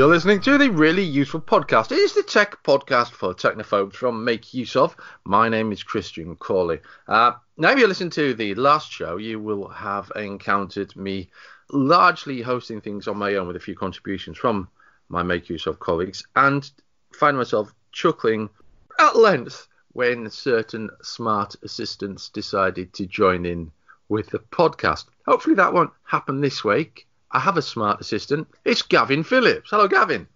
You're listening to the really useful podcast. It is the tech podcast for technophobes from Make Use of. My name is Christian Cawley. Uh, now, if you listen to the last show, you will have encountered me largely hosting things on my own with a few contributions from my Make Use of colleagues and find myself chuckling at length when certain smart assistants decided to join in with the podcast. Hopefully, that won't happen this week. I have a smart assistant. It's Gavin Phillips. Hello, Gavin.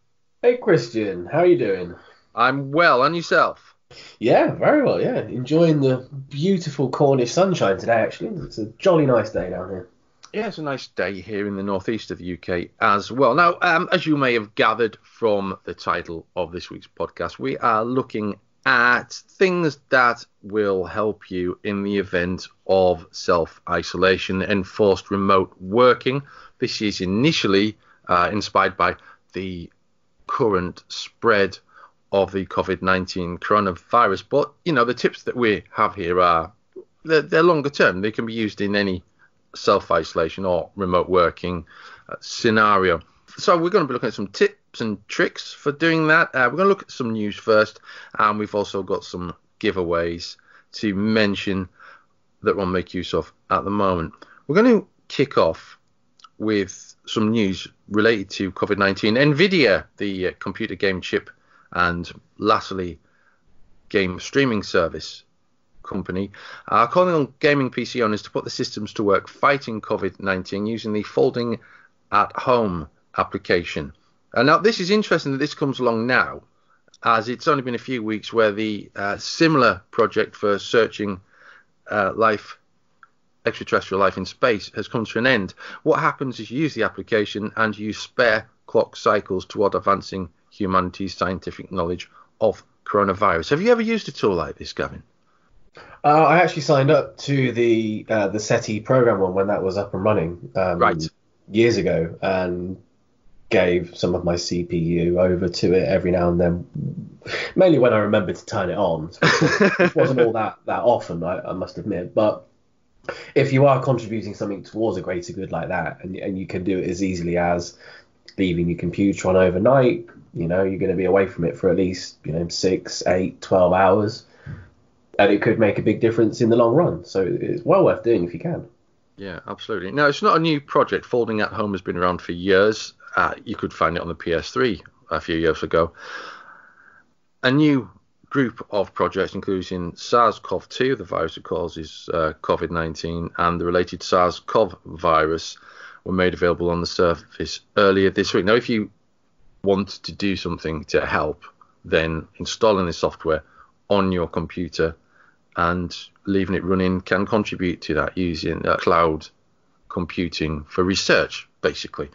Hey, Christian. How are you doing? I'm well. And yourself? Yeah, very well. Yeah, enjoying the beautiful Cornish sunshine today. Actually, it's a jolly nice day down here. Yeah, it's a nice day here in the northeast of the UK as well. Now, um, as you may have gathered from the title of this week's podcast, we are looking at things that will help you in the event of self isolation, enforced remote working. This is initially uh, inspired by the current spread of the COVID 19 coronavirus. But, you know, the tips that we have here are they're, they're longer term, they can be used in any self isolation or remote working uh, scenario. So, we're going to be looking at some tips and tricks for doing that. Uh, we're going to look at some news first, and we've also got some giveaways to mention that we'll make use of at the moment. We're going to kick off with some news related to COVID 19. NVIDIA, the uh, computer game chip and lastly, game streaming service company, are calling on gaming PC owners to put the systems to work fighting COVID 19 using the Folding at Home application. And now, this is interesting that this comes along now, as it's only been a few weeks where the uh, similar project for searching uh, life extraterrestrial life in space has come to an end. What happens is you use the application and you spare clock cycles toward advancing humanity's scientific knowledge of coronavirus. Have you ever used a tool like this, Gavin? Uh, I actually signed up to the uh, the SETI program one when that was up and running um, right. years ago, and gave some of my CPU over to it every now and then, mainly when I remembered to turn it on. it wasn't all that that often, I, I must admit, but if you are contributing something towards a greater good like that, and, and you can do it as easily as leaving your computer on overnight, you know, you're going to be away from it for at least, you know, six, eight, 12 hours. And it could make a big difference in the long run. So it's well worth doing if you can. Yeah, absolutely. Now, it's not a new project. Folding at Home has been around for years. Uh, you could find it on the PS3 a few years ago. A new group of projects including SARS-CoV-2, the virus that causes uh, COVID-19, and the related SARS-CoV virus were made available on the surface earlier this week. Now, if you want to do something to help, then installing the software on your computer and leaving it running can contribute to that using uh, cloud computing for research, basically.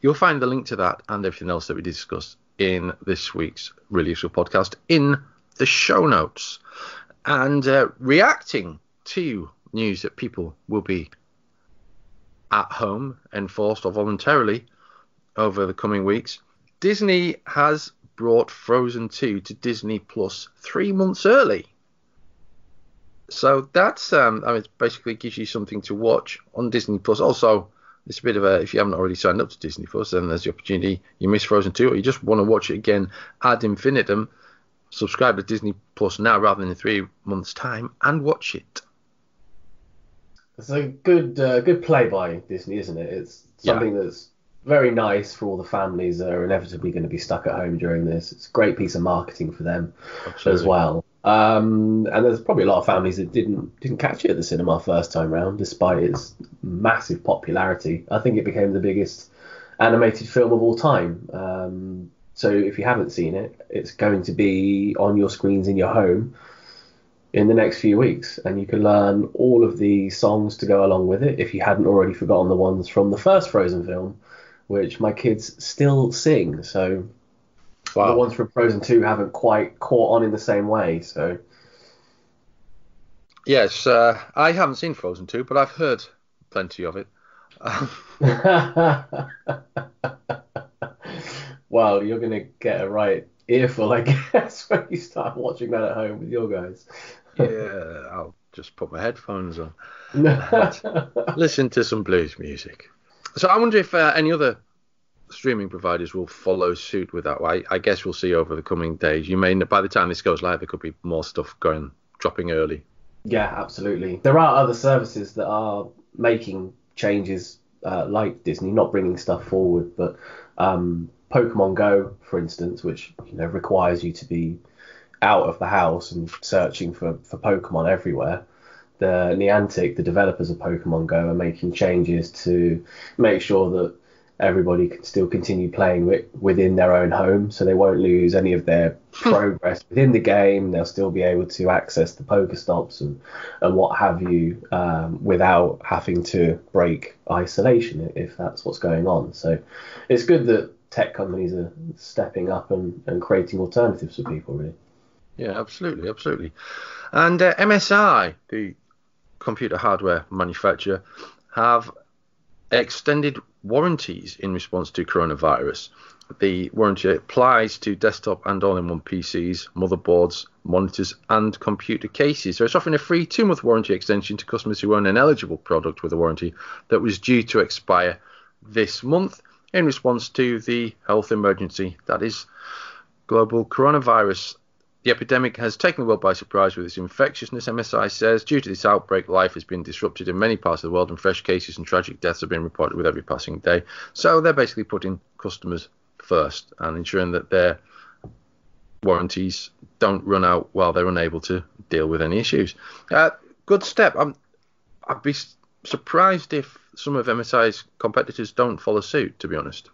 You'll find the link to that and everything else that we discussed in this week's Really Useful podcast in the show notes and uh, reacting to news that people will be at home, enforced or voluntarily, over the coming weeks. Disney has brought Frozen 2 to Disney Plus three months early. So that's um, I mean, it basically gives you something to watch on Disney Plus. Also, it's a bit of a if you haven't already signed up to Disney Plus, then there's the opportunity you miss Frozen 2 or you just want to watch it again ad infinitum subscribe to Disney Plus now rather than in three months' time and watch it. It's a good uh, good play by Disney, isn't it? It's something yeah. that's very nice for all the families that are inevitably going to be stuck at home during this. It's a great piece of marketing for them Absolutely. as well. Um, and there's probably a lot of families that didn't didn't catch it at the cinema first time round, despite its massive popularity. I think it became the biggest animated film of all time. Um, so if you haven't seen it, it's going to be on your screens in your home in the next few weeks, and you can learn all of the songs to go along with it if you hadn't already forgotten the ones from the first Frozen film, which my kids still sing. So wow. the ones from Frozen 2 haven't quite caught on in the same way. So yes, uh, I haven't seen Frozen 2, but I've heard plenty of it. well, you're going to get a right earful, I guess, when you start watching that at home with your guys. yeah, I'll just put my headphones on. listen to some blues music. So I wonder if uh, any other streaming providers will follow suit with that. I, I guess we'll see over the coming days. You may by the time this goes live, there could be more stuff going dropping early. Yeah, absolutely. There are other services that are making changes uh, like Disney, not bringing stuff forward, but um, Pokemon Go, for instance, which you know requires you to be out of the house and searching for, for Pokemon everywhere. The Niantic, the developers of Pokemon Go, are making changes to make sure that everybody can still continue playing within their own home, so they won't lose any of their progress within the game. They'll still be able to access the Pokestops and and what have you um, without having to break isolation if that's what's going on. So it's good that tech companies are stepping up and, and creating alternatives for people, really. Yeah, absolutely, absolutely. And uh, MSI, the computer hardware manufacturer, have extended warranties in response to coronavirus. The warranty applies to desktop and all in one PCs, motherboards, monitors, and computer cases. So it's offering a free two month warranty extension to customers who own an eligible product with a warranty that was due to expire this month in response to the health emergency that is global coronavirus. The epidemic has taken the world by surprise with its infectiousness, MSI says. Due to this outbreak, life has been disrupted in many parts of the world, and fresh cases and tragic deaths have been reported with every passing day. So they're basically putting customers first and ensuring that their warranties don't run out while they're unable to deal with any issues. Uh, good step. I'm, I'd be surprised if some of MSI's competitors don't follow suit, to be honest.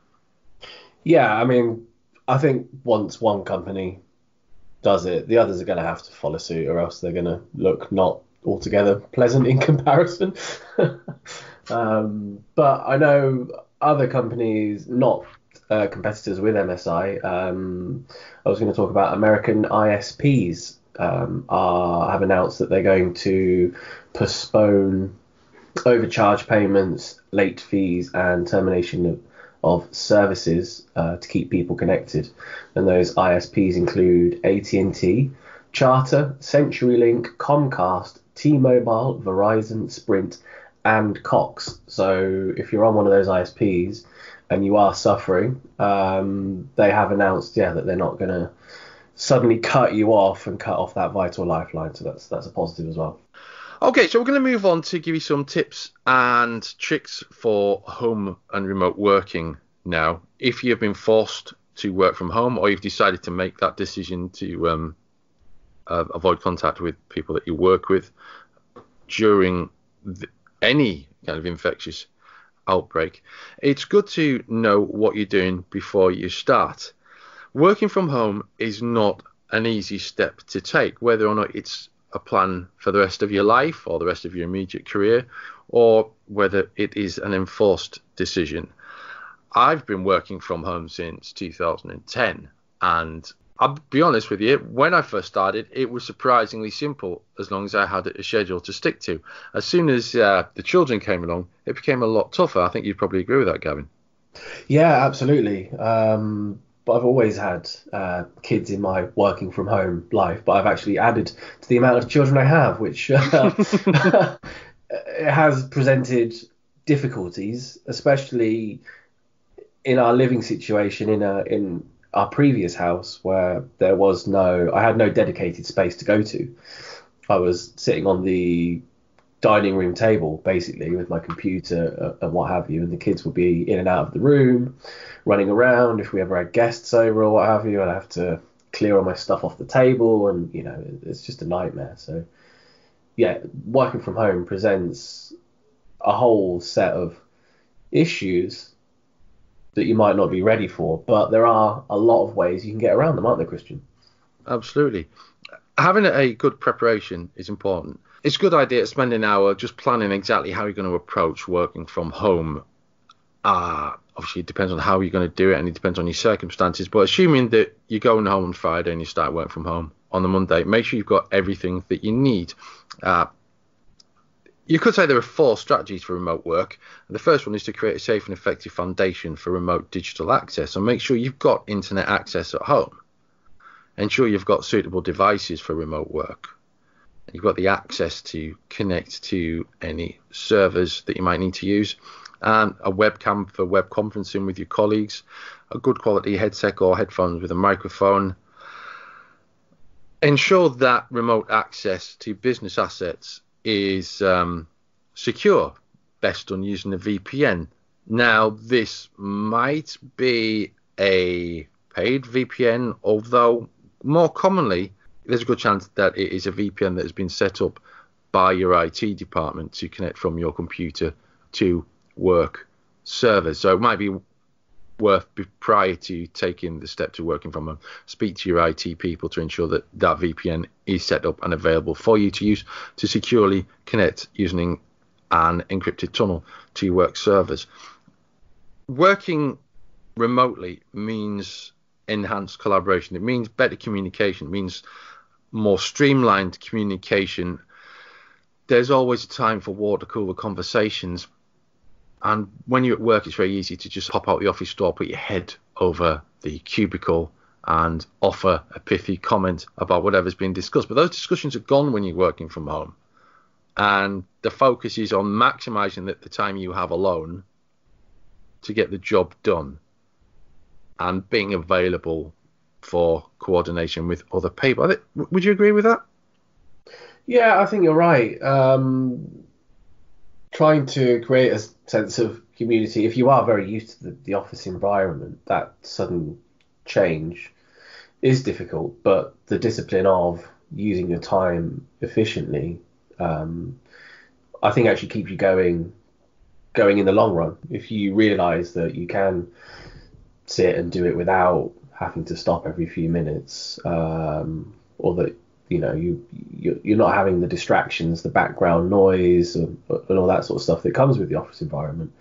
Yeah, I mean, I think once one company does it, the others are going to have to follow suit, or else they're going to look not altogether pleasant in comparison. um, but I know other companies, not uh, competitors with MSI. Um, I was going to talk about American ISPs. Um, are have announced that they're going to postpone overcharge payments, late fees, and termination of of services uh, to keep people connected, and those ISPs include AT&T, Charter, CenturyLink, Comcast, T-Mobile, Verizon, Sprint, and Cox. So if you're on one of those ISPs and you are suffering, um, they have announced, yeah, that they're not going to suddenly cut you off and cut off that vital lifeline. So that's that's a positive as well. Okay, so we're going to move on to give you some tips and tricks for home and remote working now. If you've been forced to work from home or you've decided to make that decision to um, uh, avoid contact with people that you work with during any kind of infectious outbreak, it's good to know what you're doing before you start. Working from home is not an easy step to take, whether or not it's a plan for the rest of your life or the rest of your immediate career, or whether it is an enforced decision. I've been working from home since 2010, and I'll be honest with you, when I first started, it was surprisingly simple as long as I had a schedule to stick to. As soon as uh, the children came along, it became a lot tougher. I think you'd probably agree with that, Gavin. Yeah, absolutely. Um, but I've always had uh, kids in my working from home life. But I've actually added to the amount of children I have, which uh, has presented difficulties, especially in our living situation in a in our previous house where there was no I had no dedicated space to go to. I was sitting on the dining room table basically with my computer uh, and what have you and the kids would be in and out of the room running around. If we ever had guests over or what have you i'd have to clear all my stuff off the table and you know it's just a nightmare. So yeah working from home presents a whole set of issues that you might not be ready for but there are a lot of ways you can get around them aren't there christian? Absolutely. Having a good preparation is important it's a good idea to spend an hour just planning exactly how you're going to approach working from home. Uh, obviously, it depends on how you're going to do it and it depends on your circumstances. But assuming that you're going home on Friday and you start work from home on the Monday, make sure you've got everything that you need. Uh, you could say there are four strategies for remote work. The first one is to create a safe and effective foundation for remote digital access. So make sure you've got internet access at home. Ensure you've got suitable devices for remote work you've got the access to connect to any servers that you might need to use. and a webcam for web conferencing with your colleagues, a good quality headset or headphones with a microphone. Ensure that remote access to business assets is um, secure, best on using a VPN. Now, this might be a paid VPN, although more commonly, there's a good chance that it is a VPN that has been set up by your IT department to connect from your computer to work servers. So it might be worth prior to taking the step to working from home, speak to your IT people to ensure that that VPN is set up and available for you to use to securely connect using an encrypted tunnel to your work servers. Working remotely means enhanced collaboration. It means better communication. It means more streamlined communication. There's always a time for water cooler conversations. And when you're at work, it's very easy to just hop out the office door, put your head over the cubicle, and offer a pithy comment about whatever's been discussed. But those discussions are gone when you're working from home. And the focus is on maximizing the, the time you have alone to get the job done and being available for coordination with other people. Would you agree with that? Yeah, I think you're right. Um, trying to create a sense of community, if you are very used to the, the office environment, that sudden change is difficult, but the discipline of using your time efficiently, um, I think actually keeps you going going in the long run. If you realise that you can sit and do it without having to stop every few minutes, um, or that you know you you're not having the distractions, the background noise, and, and all that sort of stuff that comes with the office environment.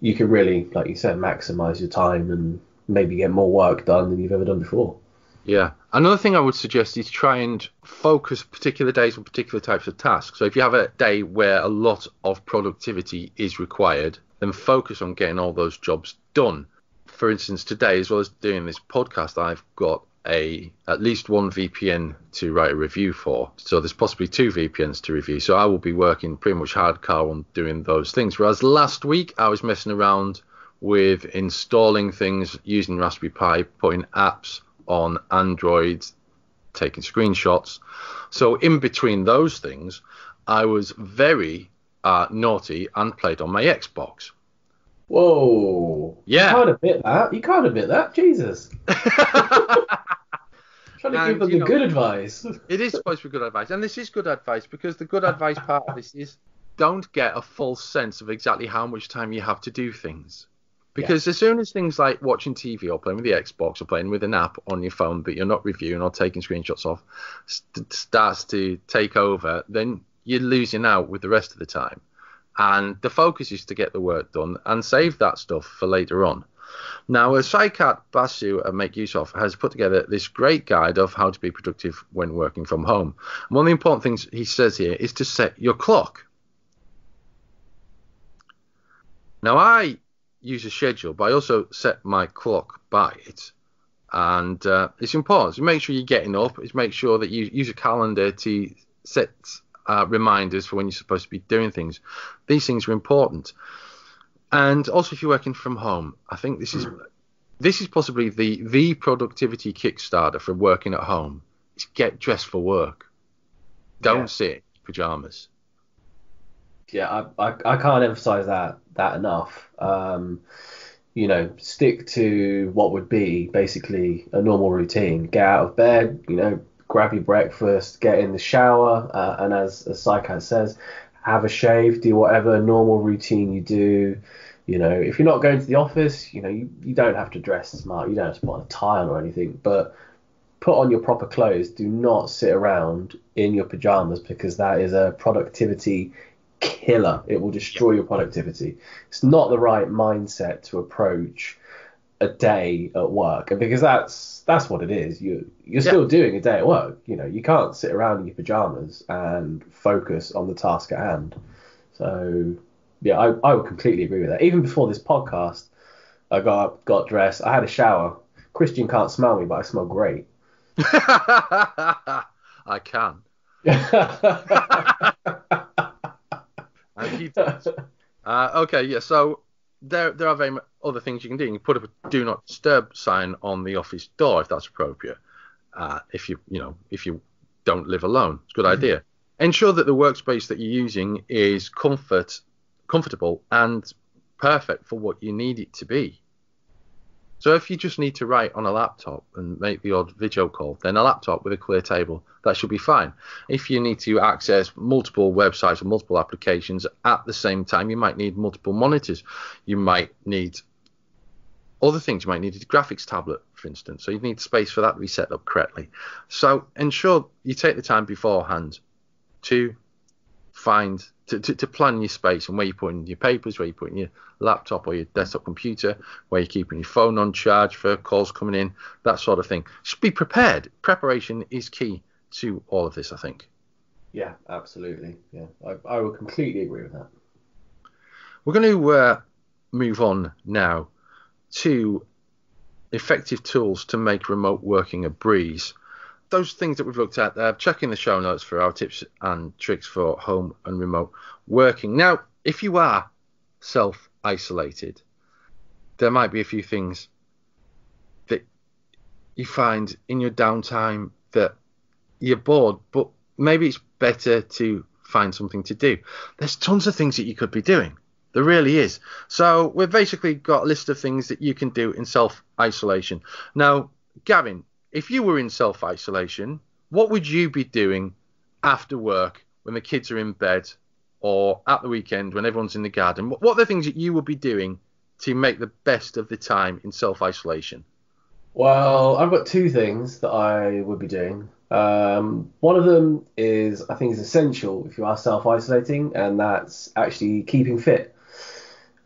You can really, like you said, maximize your time and maybe get more work done than you've ever done before. Yeah. Another thing I would suggest is try and focus particular days on particular types of tasks. So if you have a day where a lot of productivity is required, then focus on getting all those jobs done for instance, today, as well as doing this podcast, I've got a at least one VPN to write a review for. So there's possibly two VPNs to review. So I will be working pretty much hardcore on doing those things. Whereas last week I was messing around with installing things using Raspberry Pi, putting apps on Android, taking screenshots. So in between those things, I was very uh, naughty and played on my Xbox. Whoa. Yeah. You can't admit that. You can't admit that. Jesus. Trying to and, give them the know, good advice. it is supposed to be good advice. And this is good advice because the good advice part of this is don't get a false sense of exactly how much time you have to do things. Because yeah. as soon as things like watching TV or playing with the Xbox or playing with an app on your phone that you're not reviewing or taking screenshots of st- starts to take over, then you're losing out with the rest of the time and the focus is to get the work done and save that stuff for later on. Now, a Saikat Basu and Make Use of has put together this great guide of how to be productive when working from home. And one of the important things he says here is to set your clock. Now, I use a schedule, but I also set my clock by it. And uh, it's important. So make sure you're getting up. It's make sure that you use a calendar to set uh, reminders for when you're supposed to be doing things. These things are important. And also, if you're working from home, I think this is this is possibly the the productivity kickstarter for working at home. Is get dressed for work. Don't yeah. sit in pajamas. Yeah, I, I, I can't emphasize that that enough. Um, you know, stick to what would be basically a normal routine. Get out of bed, you know, grab your breakfast, get in the shower, uh, and as, as says, have a shave, do whatever normal routine you do. You know, if you're not going to the office, you know, you, you don't have to dress smart. You don't have to put on a tie on or anything, but put on your proper clothes. Do not sit around in your pajamas because that is a productivity killer. It will destroy your productivity. It's not the right mindset to approach a day at work, and because that's that's what it is. You you're still doing a day at work. You know, you can't sit around in your pajamas and focus on the task at hand. So yeah, I, I would completely agree with that. Even before this podcast, I got got dressed. I had a shower. Christian can't smell me, but I smell great. I can. and he does. Uh, okay, yeah. So there there are very other things you can do. You can put a do not disturb sign on the office door if that's appropriate. Uh, if you you know if you don't live alone, it's a good mm-hmm. idea. Ensure that the workspace that you're using is comfort comfortable and perfect for what you need it to be. So if you just need to write on a laptop and make the odd video call, then a laptop with a clear table, that should be fine. If you need to access multiple websites or multiple applications at the same time, you might need multiple monitors. You might need other things. You might need a graphics tablet, for instance. So you need space for that to be set up correctly. So ensure you take the time beforehand to find to, to, to, plan your space and where you're putting your papers, where you're putting your laptop or your desktop computer, where you're keeping your phone on charge for calls coming in, that sort of thing. Just be prepared. Preparation is key to all of this, I think. Yeah, absolutely. Yeah, I, I would completely agree with that. We're going to uh, move on now to effective tools to make remote working a breeze those things that we've looked at there, check in the show notes for our tips and tricks for home and remote working. Now, if you are self isolated, there might be a few things that you find in your downtime that you're bored, but maybe it's better to find something to do. There's tons of things that you could be doing. There really is. So we've basically got a list of things that you can do in self isolation. Now, Gavin, if you were in self isolation, what would you be doing after work when the kids are in bed or at the weekend when everyone's in the garden? What are the things that you would be doing to make the best of the time in self isolation? Well, I've got two things that I would be doing. Um, one of them is I think is essential if you are self isolating, and that's actually keeping fit.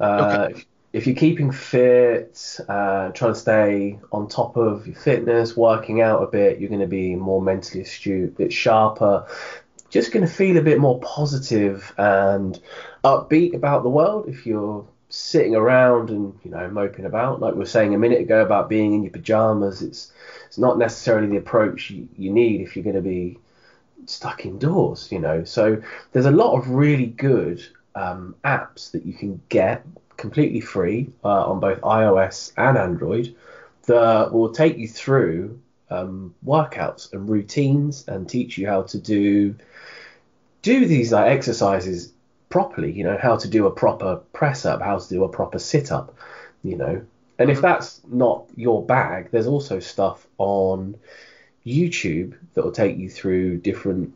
Uh, okay if you're keeping fit, uh, trying to stay on top of your fitness, working out a bit, you're going to be more mentally astute, a bit sharper, just going to feel a bit more positive and upbeat about the world. If you're sitting around and you know moping about, like we were saying a minute ago about being in your pajamas, it's it's not necessarily the approach you, you need if you're going to be stuck indoors. You know, so there's a lot of really good um, apps that you can get completely free uh, on both iOS and Android that will take you through um, workouts and routines and teach you how to do do these like exercises properly. You know how to do a proper press up, how to do a proper sit up. You know, and if mm-hmm. that's not your bag, there's also stuff on YouTube that will take you through different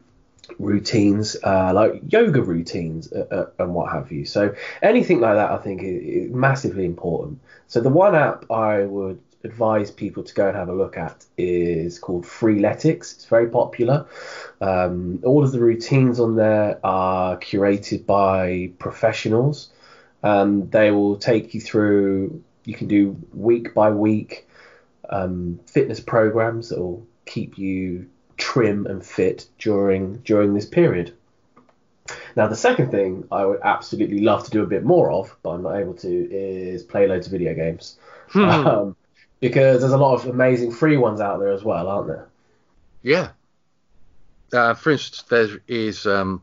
routines, uh, like yoga routines uh, uh, and what have you. So anything like that, I think, is, massively important. So the one app I would advise people to go and have a look at is called Freeletics. It's very popular. Um, all of the routines on there are curated by professionals. and they will take you through. You can do week by week um, fitness programs that will keep you trim and fit during during this period. Now, the second thing I would absolutely love to do a bit more of, but I'm not able to, is play loads of video games. Hmm. Um, because there's a lot of amazing free ones out there as well, aren't there? Yeah. Uh, for instance, there is um,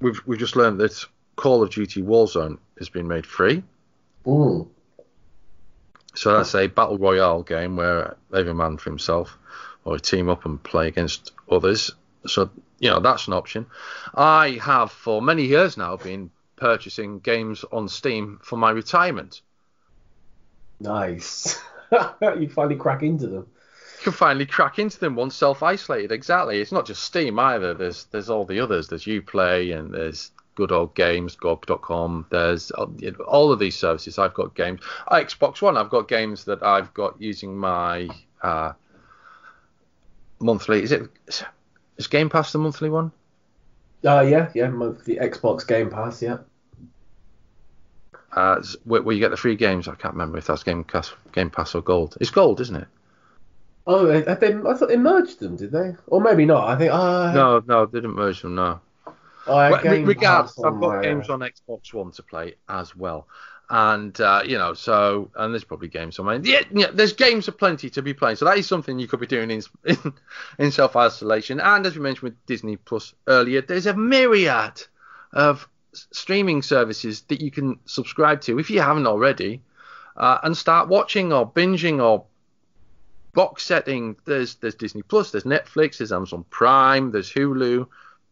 we've we've just learned that Call of Duty Warzone has been made free. Ooh. So that's a battle royale game where every man for himself or team up and play against others. So, you know, that's an option. I have for many years now been purchasing games on Steam for my retirement. Nice. you finally crack into them. You can finally crack into them once self-isolated. Exactly. It's not just Steam either. There's there's all the others. There's UPlay and there's good old games, GOG.com. There's uh, all of these services. I've got games. Xbox One. I've got games that I've got using my uh, monthly. Is it is Game Pass the monthly one? Uh, yeah, yeah, monthly Xbox Game Pass, yeah. Uh, where, where, you get the free games. I can't remember if that's Game Pass, Game Pass or Gold. It's Gold, isn't it? Oh, have they, I thought they merged them, did they? Or maybe not. I think. Uh, no, no, they didn't merge them. No. Oh, well, regardless, I've got games on Xbox One to play as well and uh, you know, so and there's probably games somewhere. Yeah, yeah, there's games aplenty to be playing. So that is something you could be doing in in, in self isolation. And as we mentioned with Disney Plus earlier, there's a myriad of streaming services that you can subscribe to if you haven't already, uh, and start watching or binging or box setting. There's there's Disney Plus, there's Netflix, there's Amazon Prime, there's Hulu,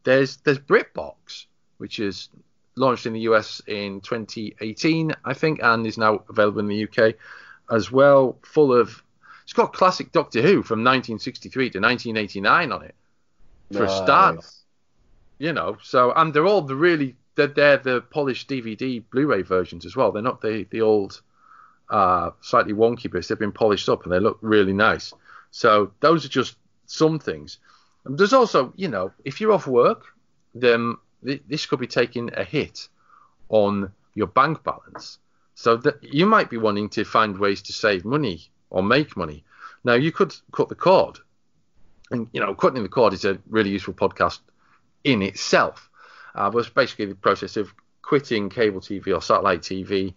there's there's BritBox, which is launched in the US in 2018, I think, and is now available in the UK as well. Full of it's got classic Doctor Who from 1963 to 1989 on it for nice. a start. You know, so and they're all the really they're, they're the polished DVD Blu-ray versions as well. They're not the the old uh, slightly wonky bits. They've been polished up and they look really nice. So those are just some things. There's also, you know, if you're off work, then th- this could be taking a hit on your bank balance. So that you might be wanting to find ways to save money or make money. Now you could cut the cord, and you know, cutting the cord is a really useful podcast in itself. Uh, but it's basically the process of quitting cable TV or satellite TV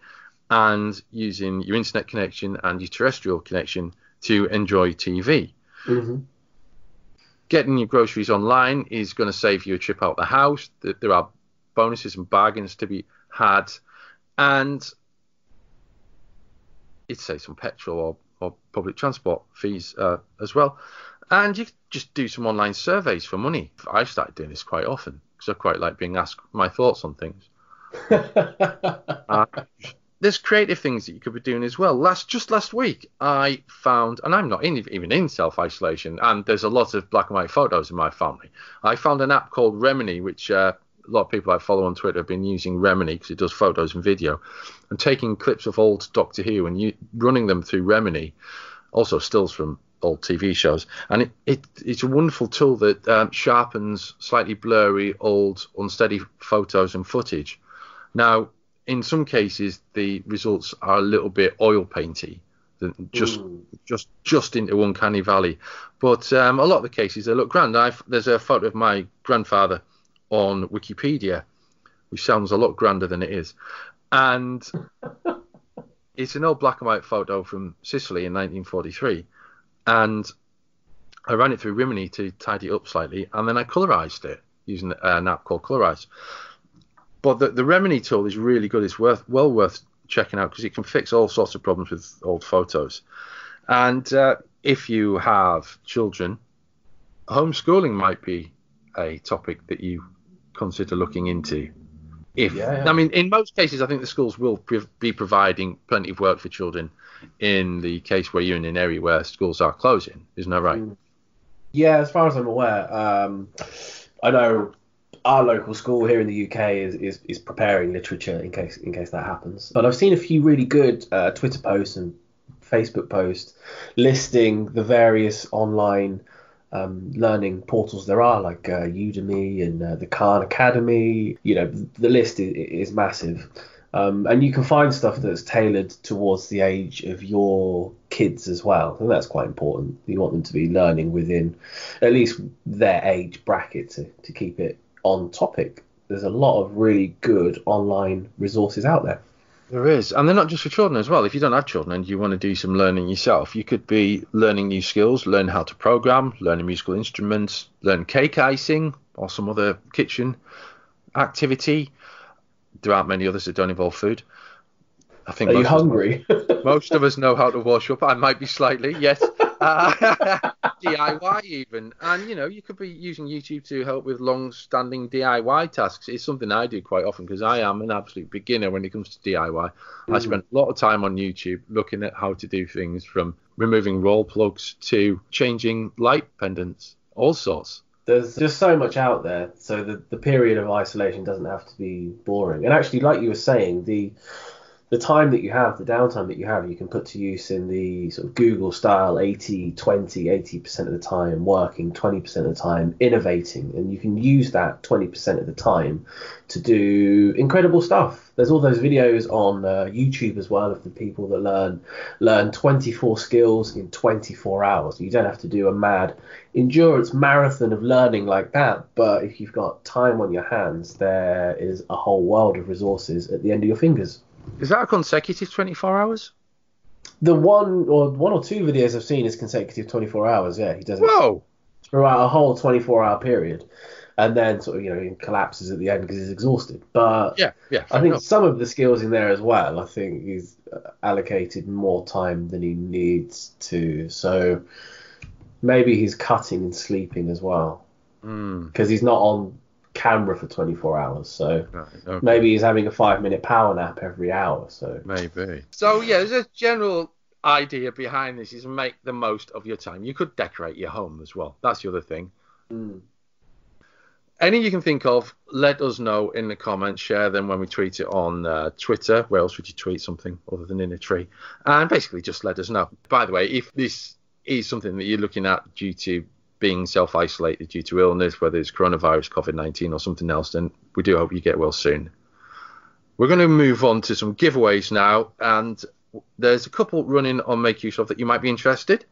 and using your internet connection and your terrestrial connection to enjoy TV. Mm-hmm. Getting your groceries online is going to save you a trip out the house. There are bonuses and bargains to be had, and it'd save some petrol or, or public transport fees uh, as well. And you just do some online surveys for money. I've started doing this quite often because I quite like being asked my thoughts on things. uh, there's creative things that you could be doing as well. Last just last week, I found, and I'm not in, even in self isolation, and there's a lot of black and white photos in my family. I found an app called Remini, which uh, a lot of people I follow on Twitter have been using Remini because it does photos and video, and taking clips of old Doctor Who and you, running them through Remini, also stills from old TV shows, and it, it it's a wonderful tool that um, sharpens slightly blurry, old, unsteady photos and footage. Now, in some cases the results are a little bit oil painty just mm. just just into uncanny valley. But um, a lot of the cases they look grand. I've, there's a photo of my grandfather on wikipedia which sounds a lot grander than it is. And it's an old black and white photo from sicily in 1943 and i ran it through Remini to tidy it up slightly and then i colorized it using an app called colorize but the, the Remini tool is really good. It's worth well worth checking out because it can fix all sorts of problems with old photos. And uh, if you have children, homeschooling might be a topic that you consider looking into. If yeah. I mean, in most cases, I think the schools will be providing plenty of work for children. In the case where you're in an area where schools are closing, isn't that right? Mm. Yeah, as far as I'm aware, um, I know our local school here in the UK is, is, is preparing literature in case in case that happens. But I've seen a few really good uh, Twitter posts and Facebook posts listing the various online um, learning portals there are, like uh, Udemy and uh, the Khan Academy. You know, the list is, is massive. Um, and you can find stuff that's tailored towards the age of your kids as well. And that's quite important. You want them to be learning within at least their age bracket to, to keep it on topic. There's a lot of really good online resources out there. There is, and they're not just for children as well. If you don't have children and you want to do some learning yourself, you could be learning new skills, learn how to program, learn a musical instrument, learn cake icing or some other kitchen activity. There aren't many others that don't involve food. I think. Are you hungry? most of us know how to wash up. I might be slightly, yes. Uh, DIY even, and you know you could be using YouTube to help with long-standing DIY tasks. It's something I do quite often because I am an absolute beginner when it comes to DIY. Mm. I spend a lot of time on YouTube looking at how to do things from removing Rawlplugs to changing light pendants, all sorts. There's just so much out there, so the the period of isolation doesn't have to be boring. And actually, like you were saying, the the time that you have, the downtime that you have, you can put to use in the sort of Google style 80, 20, 80% of the time working, 20% of the time innovating. And you can use that 20% of the time to do incredible stuff. There's all those videos on uh, YouTube as well of the people that learn learn 24 skills in 24 hours. You don't have to do a mad endurance marathon of learning like that, but if you've got time on your hands, there is a whole world of resources at the end of your fingers. Is that a consecutive 24 hours? The one or one or two videos I've seen is consecutive 24 hours. Yeah, he does it Whoa. throughout a whole 24 hour period. and then sort of you know he collapses at the end because he's exhausted. But yeah, yeah, I think enough. some of the skills in there as well. I think he's allocated more time than he needs to, so maybe he's cutting and sleeping as well Mm, because he's not on camera for 24 hours. So right, okay. maybe he's having a five minute power nap every hour. So Maybe. So yeah, there's a general idea behind this is make the most of your time. You could decorate your home as well. That's the other thing. mm. Any you can think of, let us know in the comments. Share them when we tweet it on uh, Twitter. Where else would you tweet something other than in a tree? And basically, just let us know. By the way, if this is something that you're looking at due to being self-isolated due to illness, whether it's coronavirus, COVID-19, or something else, then we do hope you get well soon. We're going to move on to some giveaways now, and there's a couple running on Make Use of that you might be interested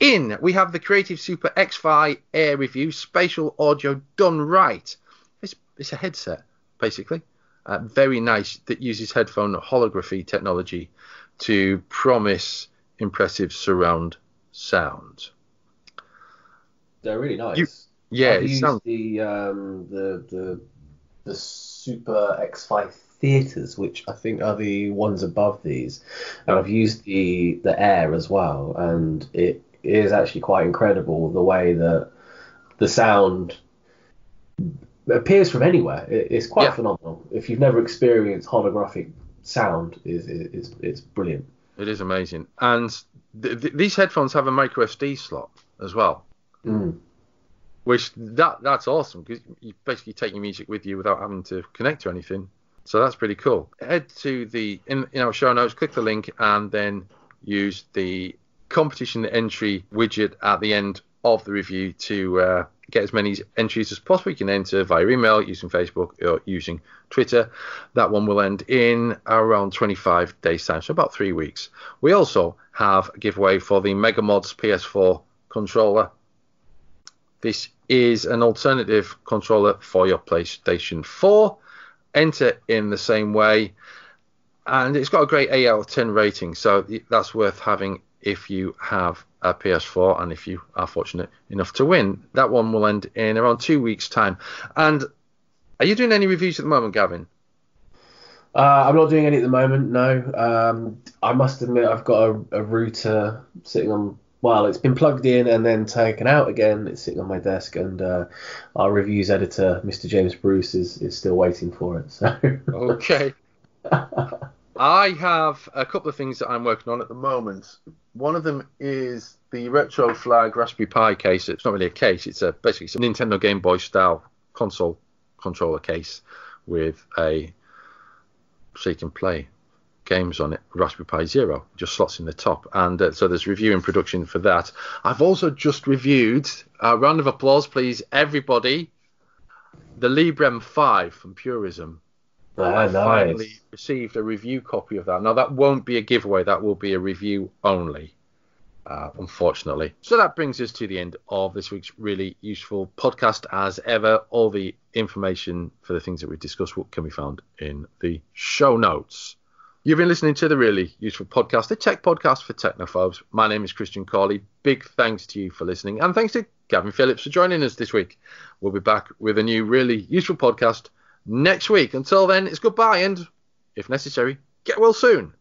in. We have the Creative Super X-Fi Air Review Spatial Audio done right. It's, it's a headset, basically. Uh, very nice that uses headphone holography technology to promise impressive surround sound. They're really nice. You- Yeah, I've used sounds the um the the the Super X-Fi theaters, which I think are the ones above these, and I've used the the Air as well, and it is actually quite incredible the way that the sound appears from anywhere. It, it's quite Yeah. phenomenal. If you've never experienced holographic sound, is it's it's brilliant. it is amazing. And th- th- these headphones have a micro SD slot as well. Mm. which that that's awesome because you basically take your music with you without having to connect to anything. So that's pretty cool. Head to the in, in our show notes, click the link, and then use the competition entry widget at the end of the review to uh, get as many entries as possible. You can enter via email, using Facebook, or using Twitter. That one will end in around 25 days' time, so about three weeks. We also have a giveaway for the Mega Mods PS4 controller. This is an alternative controller for your PlayStation 4. Enter in the same way, and it's got a great 8 out of 10 rating, so that's worth having if you have a PS4 and if you are fortunate enough to win. That one will end in around two weeks' time. And are you doing any reviews at the moment, Gavin? Uh, I'm not doing any at the moment. No, um, I must admit I've got a, a router sitting on. Well, it's been plugged in and then taken out again. It's sitting on my desk, and uh, our reviews editor, Mr. James Bruce, is, is still waiting for it. So Okay. I have a couple of things that I'm working on at the moment. One of them is the Retroflag Raspberry Pi case. It's not really a case. It's a basically it's a Nintendo Game Boy style console controller case with a so you can play games on it. Raspberry Pi Zero just slots in the top, and uh, so there's review and production for that. I've also just reviewed. A round of applause, please, everybody. The Librem 5 from Purism. Ah, I nice. finally received a review copy of that. Now that won't be a giveaway; that will be a review only, uh, unfortunately. So that brings us to the end of this week's really useful podcast. As ever, all the information for the things that we discussed can be found in the show notes. You've been listening to the really useful podcast, the Tech Podcast for Technophobes. My name is Christian Cawley. Big thanks to you for listening, and thanks to Gavin Phillips for joining us this week. We'll be back with a new really useful podcast next week. Until then, it's goodbye and, if necessary, get well soon.